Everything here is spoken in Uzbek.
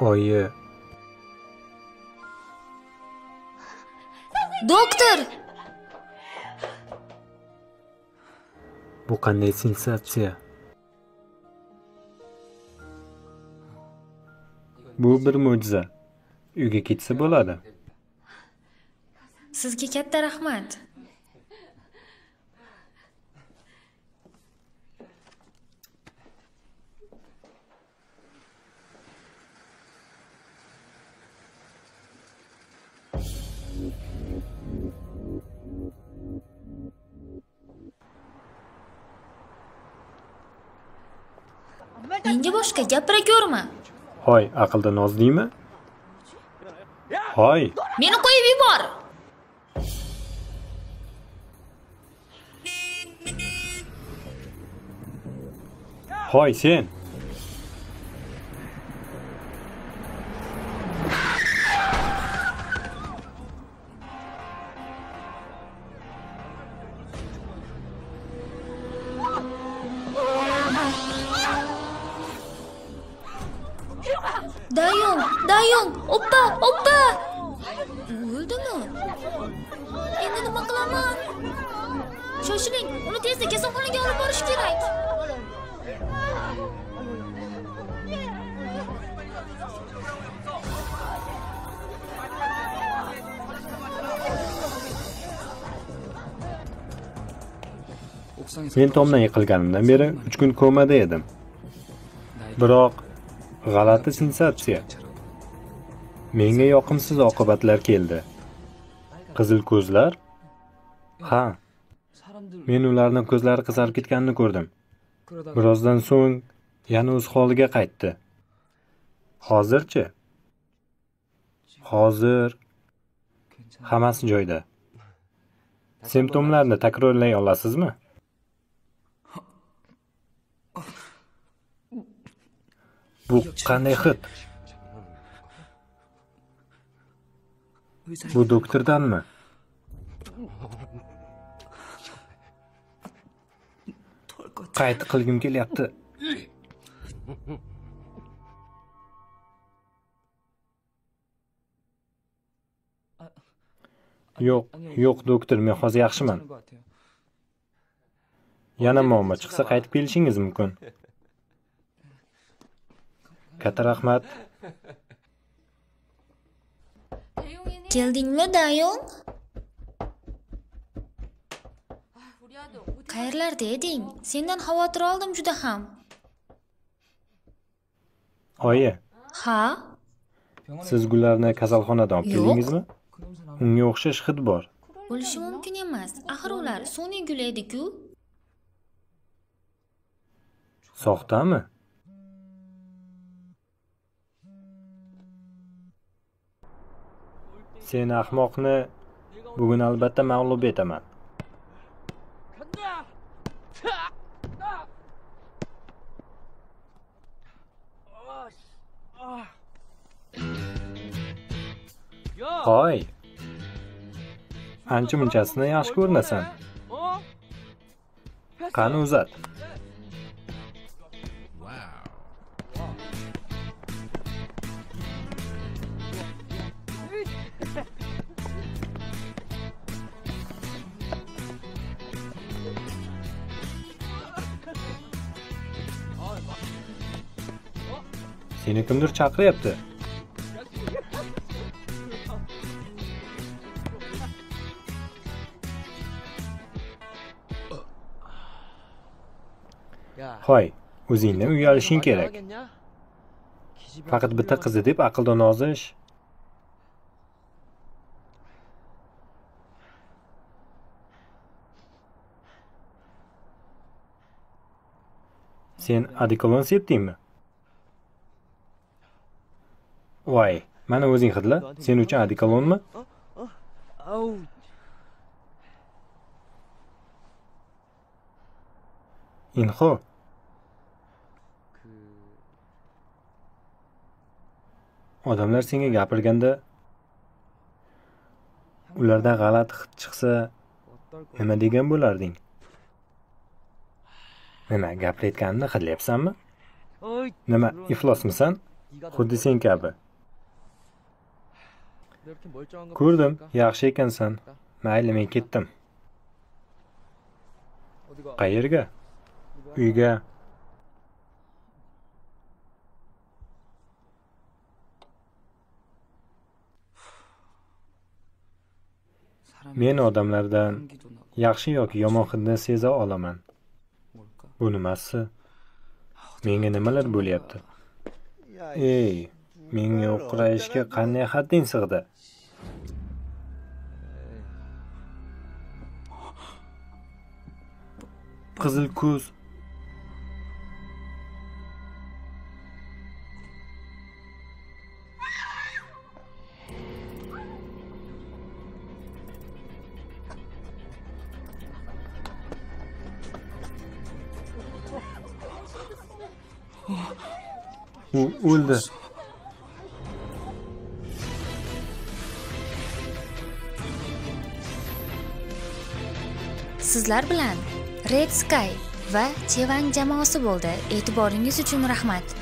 oyi. Doktor! Bu qanday sensatsiya? Bu bir mo'jiza. Uyga ketsa bo'ladi. Sizga katta rahmat menga boshqa gapira ko'rma hoy aqlda nozliymi hoy. Meni qo'yib yubor. Hoy sen dayong oppa oppa o'ldimi endi nima qilaman shoshiling uni tezda kasalxonaga olib borish kerak men tomdan yiqilganimdan beri uch kun komada edim. Biroq g'alati sensatsiya. Menga yoqimsiz oqibatlar keldi. Qizil ko'zlar? Ha. Men ularni ko'zlari qizarib ketganini ko'rdim. Birozdan so'ng yana o'z holiga qaytdi. Hozirchi? Hozir hammasi joyida. Simptomlarni takrorlay olasizmi? Bu qanday hid bu doktordanmi? Qayt qilgim kelyapti. Yo'q yo'q doktor men hozir yaxshiman. Yana muammo chiqsa qaytib kelishingiz mumkin. Katta rahmat keldingmi dayong qayerlarda eding? Sendan xavotir oldim juda ham. Oyi. Ha? Siz gullarni kasalxonadan olib keldingizmi? Unga o'xshash hid bor. Bo'lishi mumkin emas. Axir ular sun'iy gul edi-ku. Soxtami sen ahmoqni bugun albatta mag'lub etaman. Hoy ancha munchasini yaxshi ko'rinasan. Qani uzat? Seni kimdir chaqiryapti hoy o'zingni uyalishing kerak. Faqat bitta qizi deb aqldan ozish sen adikolon sepdingmi? Voy mana o'zing hidla sen uchun adikolonmi inxo odamlar senga gapirganda ulardan g'alati hid chiqsa nima degan bo'larding? Nima gapirayotganimni hidlayapsanmi? Nima iflosmisan? Xuddi sen kabi. Ko'rdim yaxshi ekansan mayli men ketdim. Qayerga? Uyga. Men odamlardan yaxshi yoki yomon hidni seza olaman. Bu nimasi menga nimalar bo'lyapti? Ey menga o'qrayishga qanday hadding sig'di? Qizil ko'z. U o'ldi. Sizlar bilan Red Sky va chevan jamoasi bo'ldi. E'tiboringiz uchun rahmat.